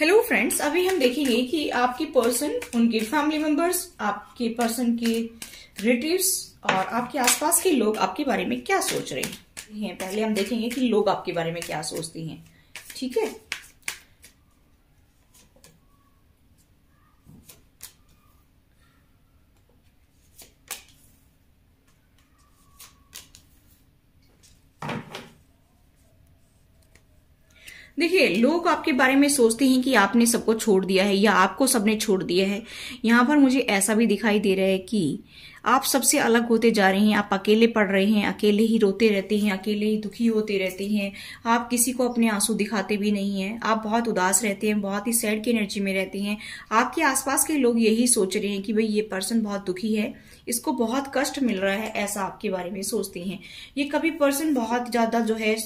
Hello friends अभी हम देखेंगे कि आपकी पर्सन उनके फैमिली मेंबर्स आपके पर्सन के रिलेटिव और आपके आसपास के लोग आपके बारे में क्या सोच रहे हैं। पहले हम देखेंगे कि लोग आपके बारे में क्या सोचते हैं। ठीक है? देखिए, लोग आपके बारे में सोचते हैं कि आपने सबको छोड़ दिया है या आपको सबने छोड़ दिया है। यहाँ पर मुझे ऐसा भी दिखाई दे रहा है कि आप सबसे अलग होते जा रहे हैं, आप अकेले पड़ रहे हैं, अकेले ही रोते रहते हैं, अकेले ही दुखी होते रहते हैं। आप किसी को अपने आँसू दिखाते भी नहीं हैं। आप बहुत उदास रहते हैं, बहुत ही सैड की एनर्जी में रहते हैं। आपके आसपास के लोग यही सोच रहे हैं कि भाई ये पर्सन बहुत दुखी है, इसको बहुत कष्ट मिल रहा है ऐसा आपके बारे में सोचते हैं। ये कभी पर्सन बहुत ज़्यादा जो है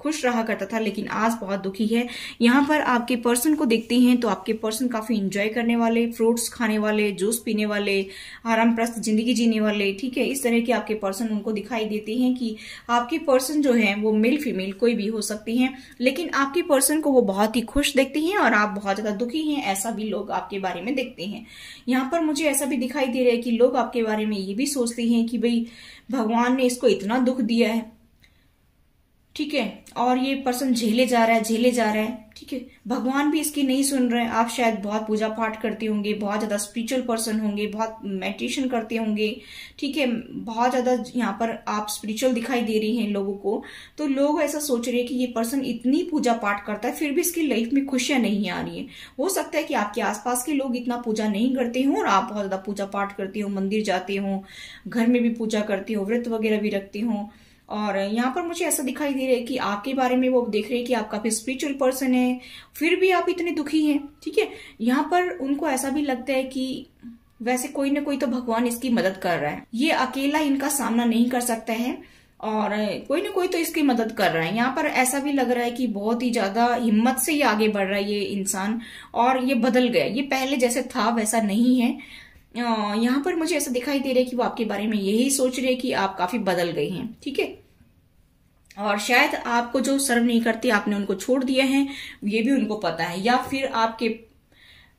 खुश रहा करता था, लेकिन आज बहुत दुखी है। यहाँ पर आपके पर्सन को देखते हैं तो आपके पर्सन काफ़ी इंजॉय करने वाले फ्रूट्स खाने वाले जूस पीने वाले आराम प्रस्त ज़िंदगी जीने वाले, ठीक है? इस तरह के आपके पर्सन उनको दिखाई देते हैं कि आपके पर्सन जो है, वो मेल फीमेल कोई भी हो सकती है, लेकिन आपके पर्सन को वो बहुत ही खुश देखते हैं और आप बहुत ज़्यादा दुखी हैं, ऐसा भी लोग आपके बारे में देखते हैं। यहाँ पर मुझे ऐसा भी दिखाई दे रहा है कि लोग आपके बारे में ये भी सोचते हैं कि भाई, भगवान ने इसको इतना दुख दिया है, ठीक है? और ये पर्सन झेले जा रहा है, झेले जा रहा है। ठीक है? भगवान भी इसकी नहीं सुन रहे हैं। आप शायद बहुत पूजा पाठ करते होंगे, बहुत ज़्यादा स्पिरिचुअल पर्सन होंगे, बहुत मेडिटेशन करते होंगे, ठीक है? बहुत ज़्यादा यहाँ पर आप स्पिरिचुअल दिखाई दे रही हैं लोगों को। तो लोग ऐसा सोच रहे हैं कि ये पर्सन इतनी पूजा पाठ करता है, फिर भी इसकी लाइफ में खुशियाँ नहीं आ रही है। हो सकता है कि आपके आसपास के लोग इतना पूजा नहीं करते हो और आप बहुत ज़्यादा पूजा पाठ करते हो, मंदिर जाते हो, घर में भी पूजा करते हो, व्रत वगैरह भी रखते हो। और यहाँ पर मुझे ऐसा दिखाई दे रहा है कि आपके बारे में वो देख रहे हैं कि आप काफ़ी स्पिरिचुअल पर्सन है, फिर भी आप इतने दुखी हैं, ठीक है? यहाँ पर उनको ऐसा भी लगता है कि वैसे कोई ना कोई तो भगवान इसकी मदद कर रहा है। ये अकेला इनका सामना नहीं कर सकता है और कोई ना कोई तो इसकी मदद कर रहा है। यहाँ पर ऐसा भी लग रहा है कि बहुत ही ज़्यादा हिम्मत से ये आगे बढ़ रहा है ये इंसान और ये बदल गया। ये पहले जैसे था, वैसा नहीं है। यहाँ पर मुझे ऐसा दिखाई दे रहा है कि वो आपके बारे में यही सोच रहे कि आप काफ़ी बदल गए हैं, ठीक है? और शायद आपको जो सर्व नहीं करते, आपने उनको छोड़ दिया है, ये भी उनको पता है। या फिर आपके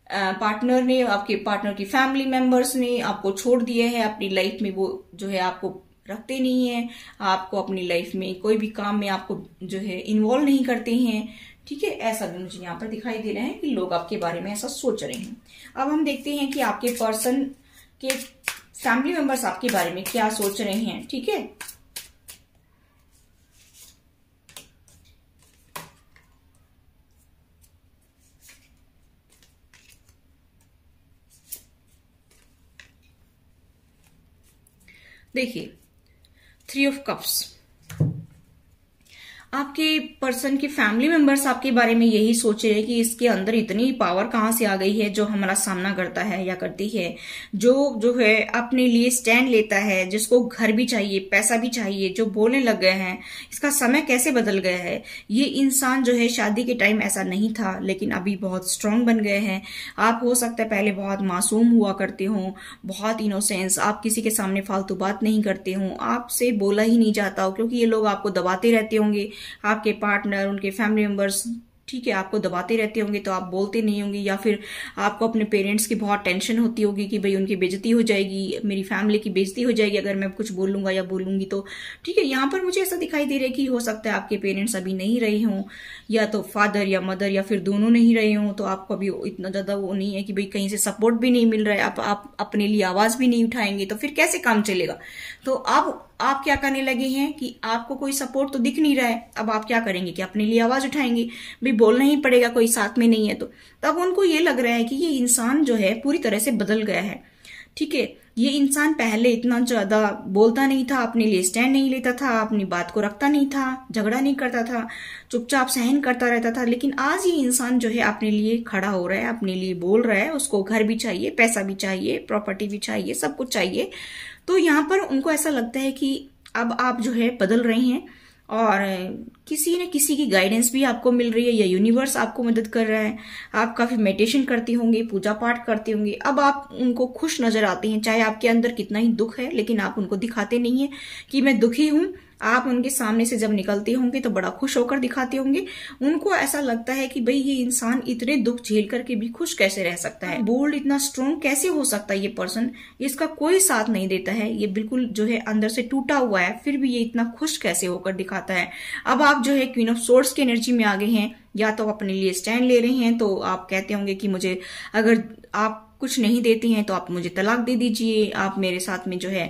पार्टनर ने, आपके पार्टनर की फैमिली मेंबर्स ने आपको छोड़ दिया है, अपनी लाइफ में वो जो है आपको रखते नहीं है, आपको अपनी लाइफ में कोई भी काम में आपको जो है इन्वॉल्व नहीं करते हैं ठीक है, ऐसा भी मुझे यहाँ पर दिखाई दे रहा है कि लोग आपके बारे में ऐसा सोच रहे हैं। अब हम देखते हैं कि आपके पर्सन के फैमिली मेंबर्स आपके बारे में क्या सोच रहे हैं, ठीक है? देखिए थ्री ऑफ़ कप्स आपके पर्सन के फैमिली मेंबर्स आपके बारे में यही सोच रहे हैं कि इसके अंदर इतनी पावर कहाँ से आ गई है जो हमारा सामना करता है या करती है? जो जो है अपने लिए स्टैंड लेता है, जिसको घर भी चाहिए, पैसा भी चाहिए, जो बोलने लग गए हैं, इसका समय कैसे बदल गया है? ये इंसान जो है शादी के टाइम ऐसा नहीं था, लेकिन अभी बहुत स्ट्रांग बन गए हैं। आप हो सकता है पहले बहुत मासूम हुआ करते हो, बहुत इनोसेंस आप किसी के सामने फालतू बात नहीं करते हो, आपसे बोला ही नहीं जाता हो, क्योंकि ये लोग आपको दबाते रहते होंगे। आपके पार्टनर उनके फैमिली मेंबर्स ठीक है आपको दबाते रहते होंगे तो आप बोलते नहीं होंगे या फिर आपको अपने पेरेंट्स की बहुत टेंशन होती होगी कि भाई उनकी बेजती हो जाएगी मेरी फैमिली की बेजती हो जाएगी अगर मैं कुछ बोलूँगा या बोलूँगी तो। ठीक है यहाँ पर मुझे ऐसा दिखाई दे रहा है कि हो सकता है आपके पेरेंट्स अभी नहीं रहे हों या तो फादर या मदर या फिर दोनों नहीं रहे हों तो आपको अभी इतना ज़्यादा वो नहीं है कि भाई कहीं से सपोर्ट भी नहीं मिल रहा है आप, आप अपने लिए आवाज़ भी नहीं उठाएँगे तो फिर कैसे काम चलेगा? तो आप आप क्या करने लगे हैं कि आपको कोई सपोर्ट तो दिख नहीं रहा है? अब आप क्या करेंगे कि अपने लिए आवाज़ उठाएँगे? भी बोलना ही पड़ेगा, कोई साथ में नहीं है तो। तब उनको ये लग रहा है कि ये इंसान जो है पूरी तरह से बदल गया है। ठीक है, ये इंसान पहले इतना ज़्यादा बोलता नहीं था, अपने लिए स्टैंड नहीं लेता था, अपनी बात को रखता नहीं था, झगड़ा नहीं करता था, चुपचाप सहन करता रहता था, लेकिन आज ये इंसान जो है अपने लिए खड़ा हो रहा है, अपने लिए बोल रहा है, उसको घर भी चाहिए, पैसा भी चाहिए प्रॉपर्टी भी चाहिए, सब कुछ चाहिए। तो यहाँ पर उनको ऐसा लगता है कि अब आप जो है बदल रहे हैं। और किसी न किसी की गाइडेंस भी आपको मिल रही है, या यूनिवर्स आपको मदद कर रहा है। आप काफ़ी मेडिटेशन करती होंगी, पूजा पाठ करती होंगी। अब आप उनको खुश नज़र आती हैं, चाहे आपके अंदर कितना ही दुख है, लेकिन आप उनको दिखाते नहीं है कि मैं दुखी हूँ। आप उनके सामने से जब निकलते होंगे तो बड़ा खुश होकर दिखाते होंगे। उनको ऐसा लगता है कि भाई ये इंसान इतने दुख झेल करके भी खुश कैसे रह सकता है? बोल्ड इतना स्ट्रोंग कैसे हो सकता है ये पर्सन इसका कोई साथ नहीं देता है। ये बिल्कुल जो है अंदर से टूटा हुआ है, फिर भी ये इतना खुश कैसे होकर दिखाता है? अब आप जो है क्वीन ऑफ़ सोर्स की एनर्जी में आगे हैं, या तो अपने लिए स्टैंड ले रहे हैं तो आप कहते होंगे कि मुझे अगर आप कुछ नहीं देती हैं तो आप मुझे तलाक दे दीजिए। आप मेरे साथ में जो है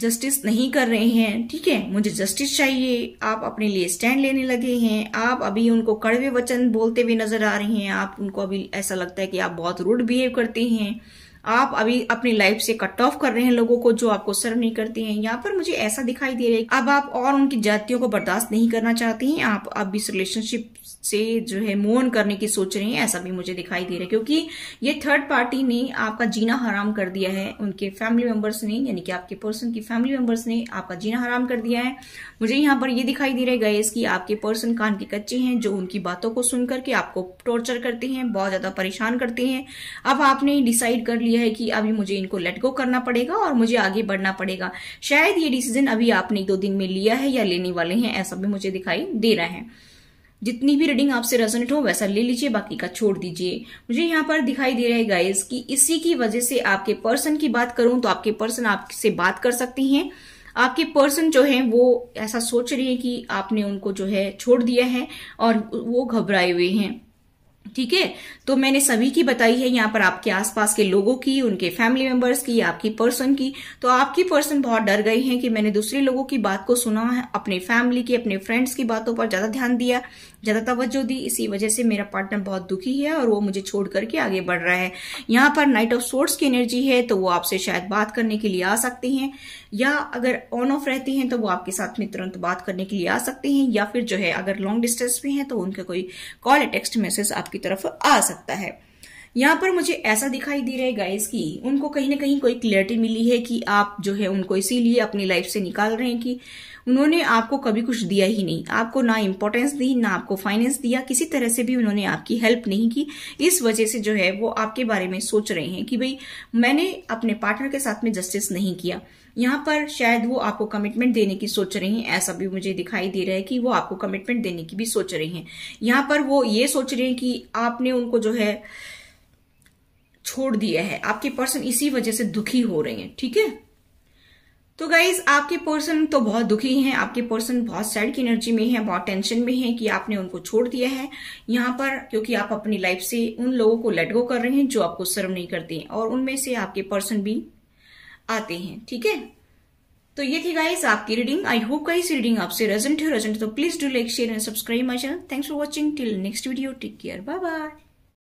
जस्टिस नहीं कर रहे हैं, ठीक है? मुझे जस्टिस चाहिए, आप अपने लिए स्टैंड लेने लगे हैं, आप अभी उनको कड़वे वचन बोलते हुए नज़र आ रहे हैं, आप उनको अभी ऐसा लगता है कि आप बहुत रूड बिहेव करते हैं। आप अभी अपनी लाइफ से कट ऑफ़ कर रहे हैं लोगों को जो आपको सर्व नहीं करते हैं। यहाँ पर मुझे ऐसा दिखाई दे रहा है अब आप और उनकी जातियों को बर्दाश्त नहीं करना चाहती हैं। आप अब इस रिलेशनशिप से जो है मूव ऑन करने की सोच रहे हैं, ऐसा भी मुझे दिखाई दे रहा है। क्योंकि ये थर्ड पार्टी ने आपका जीना हराम कर दिया है। उनके फैमिली मेंबर्स ने, यानी कि आपके पर्सन की फैमिली मेंबर्स ने आपका जीना हराम कर दिया है। मुझे यहाँ पर ये दिखाई दे रहे गए कि आपके पर्सन कान के कच्चे हैं, जो उनकी बातों को सुन करके आपको टॉर्चर करते हैं, बहुत ज़्यादा परेशान करते हैं। अब आपने डिसाइड कर लिया है कि अभी मुझे इनको लेट गो करना पड़ेगा और मुझे आगे बढ़ना पड़ेगा। शायद ये डिसीज़न अभी आपने दो दिन में लिया है या लेने वाले हैं, ऐसा भी मुझे दिखाई दे रहा है। जितनी भी रीडिंग आपसे रेजोनेट हो, वैसा ले लीजिए, बाकी का छोड़ दीजिए। मुझे यहाँ पर दिखाई दे रहा है गाइस कि इसी की वजह से आपके पर्सन की बात करूँ तो आपके पर्सन आपसे बात कर सकती हैं। आपके पर्सन जो है, वो ऐसा सोच रही है कि आपने उनको जो है छोड़ दिया है और वो घबराए हुए हैं। ठीक है? तो मैंने सभी की बताई है यहाँ पर आपके आसपास के लोगों की, उनके फैमिली मेंबर्स की, आपकी पर्सन की। तो आपकी पर्सन बहुत डर गई हैं कि मैंने दूसरे लोगों की बात को सुना है, अपने फैमिली की, अपने फ्रेंड्स की बातों पर ज़्यादा ध्यान दिया। ज़्यादा तवज्जो दी, इसी वजह से मेरा पार्टनर बहुत दुखी है और वो मुझे छोड़ करके आगे बढ़ रहा है। यहाँ पर नाइट ऑफ़ सोर्स की एनर्जी है तो वो आपसे शायद बात करने के लिए आ सकते हैं, या अगर ऑन ऑफ़ रहते हैं तो वो आपके साथ में तुरंत बात करने के लिए आ सकते हैं, या फिर जो है अगर लॉन्ग डिस्टेंस में है तो उनका कोई कॉल या टेक्स्ट मैसेज आपकी तरफ़ आ सकता है। यहाँ पर मुझे ऐसा दिखाई दे रहा है गाइस कि उनको कहीं ना कहीं कोई क्लियरिटी मिली है कि आप जो है उनको इसीलिए अपनी लाइफ से निकाल रहे हैं कि उन्होंने आपको कभी कुछ दिया ही नहीं। आपको ना इम्पोर्टेंस दी, ना आपको फाइनेंस दिया, किसी तरह से भी उन्होंने आपकी हेल्प नहीं की। इस वजह से जो है वो आपके बारे में सोच रहे हैं कि भाई, मैंने अपने पार्टनर के साथ में जस्टिस नहीं किया। यहाँ पर शायद वो आपको कमिटमेंट देने की सोच रहे हैं, ऐसा भी मुझे दिखाई दे रहा है कि वो आपको कमिटमेंट देने की भी सोच रहे हैं। यहाँ पर वो ये सोच रहे हैं कि आपने उनको जो है छोड़ दिया है। आपके पर्सन इसी वजह से दुखी हो रहे हैं, ठीक है? तो गाइज़ आपके पर्सन तो बहुत दुखी हैं, आपके पर्सन बहुत सैड की एनर्जी में है, बहुत टेंशन में है कि आपने उनको छोड़ दिया है। यहाँ पर, क्योंकि आप अपनी लाइफ से उन लोगों को लेट गो कर रहे हैं जो आपको सर्व नहीं करते हैं, और उनमें से आपके पर्सन भी आते हैं, ठीक है? तो ये थी गाइज़ आपकी reading I hope guys reading आपसे रेजेंट है। रेजेंट तो please do like share and subscribe my channel thanks for watching till next video take care bye bye